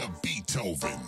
Mr. Beethoven.